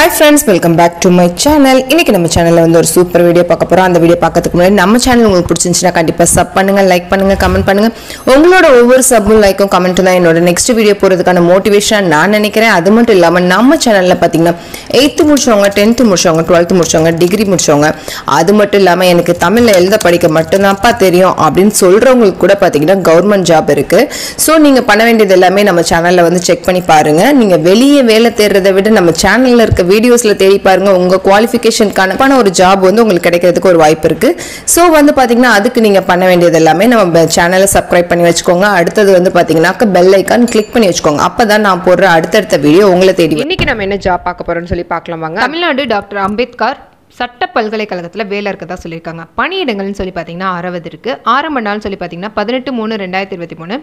Hi friends welcome back to my channel இன்னைக்கு நம்ம சேனலில் வந்து ஒரு சூப்பர் வீடியோ பார்க்க போகிறோம் அந்த வீடியோ பார்க்கறதுக்கு முன்னாடி நம்ம சேனல் உங்களுக்கு பிடிச்சிருந்துச்சுன்னா கண்டிப்பாக சப் பண்ணுங்க லைக் பண்ணுங்கள் கமெண்ட் பண்ணுங்க. உங்களோட ஒவ்வொரு சப்பும் லைக்கும் கமெண்ட்டும் தான் என்னோட நெக்ஸ்ட் வீடியோ போகிறதுக்கான மோட்டிவேஷனாக நான் நினைக்கிறேன். அது மட்டும் இல்லாமல் நம்ம சேனலில் பார்த்தீங்கன்னா எயித்து முடிச்சவங்க டென்த்து முடிச்சவங்க டுவெல்த்து முடிச்சவங்க டிகிரி முடிச்சவங்க அது மட்டும் இல்லாமல் எனக்கு தமிழில் எழுத படிக்க மட்டும்தான்ப்பா தெரியும் அப்படின்னு சொல்கிறவங்களுக்கு கூட பார்த்தீங்கன்னா கவர்மெண்ட் ஜாப் இருக்குது ஸோ நீங்கள் பண்ண வேண்டியது எல்லாமே நம்ம சேனலில் வந்து செக் பண்ணி பாருங்கள் நீங்கள் வெளியே வேலை தேடுறதை விட நம்ம சேனலில் இருக்க வீடியோஸ்ல தேடி பாருங்க. உங்க குவாலிஃபிகேஷனுக்கான ஒரு ஜாப் வந்து உங்களுக்கு கிடைக்கிறதுக்கு ஒரு வாய்ப்பு இருக்கு. ஸோ வந்து பாத்தீங்கன்னா அதுக்கு நீங்க பண்ண வேண்டியது எல்லாமே நம்ம சேனலை சப்ஸ்கிரைப் பண்ணி வச்சுக்கோங்க. அடுத்தது வந்து பாத்தீங்கன்னா பெல் ஐக்கான் கிளிக் பண்ணி வச்சுக்கோங்க. அப்பதான் நான் போடுற அடுத்தடுத்த வீடியோ உங்களை தேடி. இன்னைக்கு நம்ம என்ன ஜாப் பார்க்க போறோம்னு சொல்லி பார்க்கலாம் வாங்க. தமிழ்நாடு டாக்டர் அம்பேத்கர் சட்ட பல்கலைக்கழகத்தில் வேலை இருக்கதா சொல்லியிருக்காங்க. பணியிடங்கள்னு சொல்லி பார்த்தீங்கன்னா அறுபது இருக்குது ஆரம்ப நாள்னு சொல்லி பார்த்தீங்கன்னா பதினெட்டு மூணு ரெண்டாயிரத்தி இருபத்தி மூணு.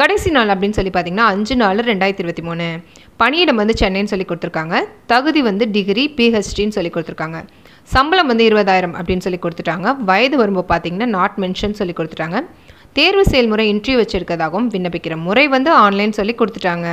கடைசி நாள் அப்படின்னு சொல்லி பார்த்தீங்கன்னா அஞ்சு நாலு ரெண்டாயிரத்தி இருபத்தி மூணு. பணியிடம் வந்து சென்னைன்னு சொல்லி கொடுத்துருக்காங்க. தகுதி வந்து டிகிரி பிஹெச்டின்னு சொல்லி கொடுத்துருக்காங்க. சம்பளம் வந்து இருபதாயிரம் அப்படின்னு சொல்லி கொடுத்துட்டாங்க. வயது வரும்போது பார்த்தீங்கன்னா நாட் மென்ஷன் சொல்லி கொடுத்துட்டாங்க. தேர்வு செயல்முறை இன்டர்வியூ வச்சிருக்கதாகவும் விண்ணப்பிக்கிற முறை வந்து ஆன்லைன் சொல்லி கொடுத்துட்டாங்க.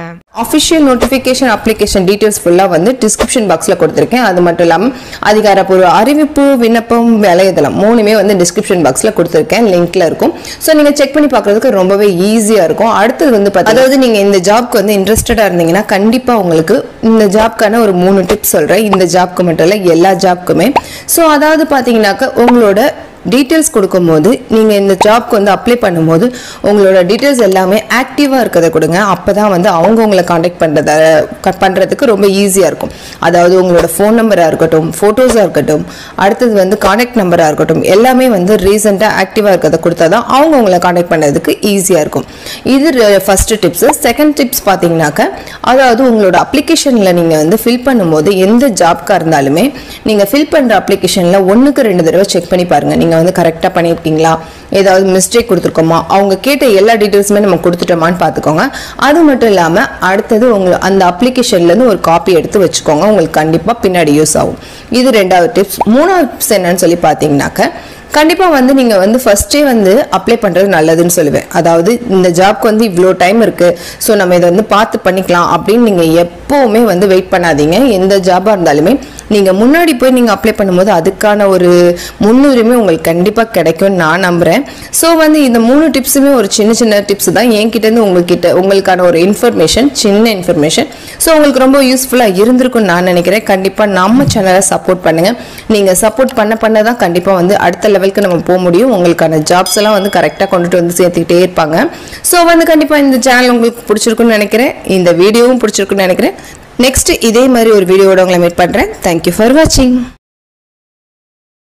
அஃபிஷியல் நோட்டிஃபிகேஷன் அப்ளிகேஷன் டீட்டெயில்ஸ் ஃபுல்லாக வந்து டிஸ்கிரிப்ஷன் பாக்ஸில் கொடுத்துருக்கேன். அது மட்டும் இல்லாமல் அதிகாரப்பூர்வ அறிவிப்பு விண்ணப்பம் விலையதளம் மூணுமே வந்து டிஸ்கிரிப்ஷன் பாக்ஸில் கொடுத்துருக்கேன். லிங்க்ல இருக்கும். ஸோ நீங்கள் செக் பண்ணி பார்க்குறதுக்கு ரொம்பவே ஈஸியாக இருக்கும். அடுத்தது வந்து பார்த்தா அதாவது நீங்கள் இந்த ஜாப்க்கு வந்து இன்ட்ரெஸ்டடாக இருந்தீங்கன்னா கண்டிப்பாக உங்களுக்கு இந்த ஜாப்க்கான ஒரு மூணு டிப்ஸ் சொல்கிறேன் இந்த ஜாப்க்கு மட்டும் இல்லை எல்லா ஜாப்க்குமே ஸோ அதாவது பார்த்தீங்கன்னாக்கா உங்களோட டீட்டெயில்ஸ் கொடுக்கும்போது நீங்கள் இந்த ஜாப்க்கு வந்து அப்ளை பண்ணும்போது உங்களோட டீட்டெயில்ஸ் எல்லாமே ஆக்டிவாக இருக்கிறத கொடுங்க. அப்போ தான் வந்து அவங்க உங்களை காண்டாக்ட் பண்ணுறத பண்ணுறதுக்கு ரொம்ப ஈஸியாக இருக்கும். அதாவது உங்களோட ஃபோன் நம்பராக இருக்கட்டும் ஃபோட்டோஸாக இருக்கட்டும் அடுத்தது வந்து காண்டாக்ட் நம்பராக இருக்கட்டும் எல்லாமே வந்து ரீசெண்டாக ஆக்டிவாக இருக்கிறத கொடுத்தா தான் அவங்க உங்களை காண்டாக்ட் பண்ணுறதுக்கு ஈஸியாக இருக்கும். இது ஃபஸ்ட்டு டிப்ஸு செகண்ட் டிப்ஸ் பார்த்தீங்கன்னாக்க அதாவது உங்களோட அப்ளிகேஷனில் நீங்கள் வந்து ஃபில் பண்ணும்போது எந்த ஜாப்க்காக இருந்தாலுமே நீங்கள் ஃபில் பண்ணுற அப்ளிகேஷனில் ஒன்றுக்கு ரெண்டு தடவை செக் பண்ணி பாருங்கள் நீங்கள் வந்து கரெக்டாக பண்ணியிருக்கீங்களா ஏதாவது மிஸ்டேக் கொடுத்துருக்கோமா? அவங்க கேட்ட எல்லா டீட்டெயில்ஸுமே நம்ம கொடுத்துட்டோமான்னு பார்த்துக்கோங்க. அது மட்டும் இல்லாமல் அடுத்தது உங்களை அந்த அப்ளிகேஷன்லேருந்து ஒரு காப்பி எடுத்து வச்சுக்கோங்க. உங்களுக்கு கண்டிப்பாக பின்னாடி யூஸ் ஆகும். இது ரெண்டாவது டிப்ஸ் மூணாவது டிப்ஸ் என்னன்னு சொல்லி பார்த்தீங்கன்னாக்க கண்டிப்பாக வந்து நீங்கள் வந்து ஃபஸ்ட்டே வந்து அப்ளை பண்ணுறது நல்லதுன்னு சொல்லுவேன். அதாவது இந்த ஜாப்க்கு வந்து இவ்வளோ டைம் இருக்குது ஸோ நம்ம இதை வந்து பார்த்து பண்ணிக்கலாம் அப்படின்னு நீங்கள் எப்போவுமே வந்து வெயிட் பண்ணாதீங்க. எந்த ஜாபாக இருந்தாலுமே நீங்கள் முன்னாடி போய் நீங்கள் அப்ளை பண்ணும்போது அதுக்கான ஒரு முன்னுரிமை உங்களுக்கு கண்டிப்பாக கிடைக்கும்னு நான் நம்புகிறேன் ஸோ வந்து இந்த மூணு டிப்ஸுமே ஒரு சின்ன சின்ன டிப்ஸ் தான். என்கிட்டேருந்து உங்ககிட்ட உங்களுக்கான ஒரு இன்ஃபர்மேஷன் சின்ன இன்ஃபர்மேஷன் ஸோ உங்களுக்கு ரொம்ப யூஸ்ஃபுல்லாக இருந்திருக்கும்னு நான் நினைக்கிறேன். கண்டிப்பாக நம்ம சேனலை சப்போர்ட் பண்ணுங்கள் நீங்கள் சப்போர்ட் பண்ண பண்ண தான் கண்டிப்பாக வந்து அடுத்த லெவலுக்கு நம்ம போக முடியும். உங்களுக்கான ஜாப்ஸ் எல்லாம் வந்து கரெக்டாக கொண்டுட்டு வந்து சேர்த்துக்கிட்டே இருப்பாங்க. ஸோ வந்து கண்டிப்பாக இந்த சேனல் உங்களுக்கு பிடிச்சிருக்குன்னு நினைக்கிறேன். இந்த வீடியோவும் பிடிச்சிருக்குன்னு நினைக்கிறேன். நெக்ஸ்ட் இதே மாதிரி ஒரு வீடியோட உங்களை மீட் பண்ணுறேன் தேங்க்யூ ஃபார் வாட்சிங்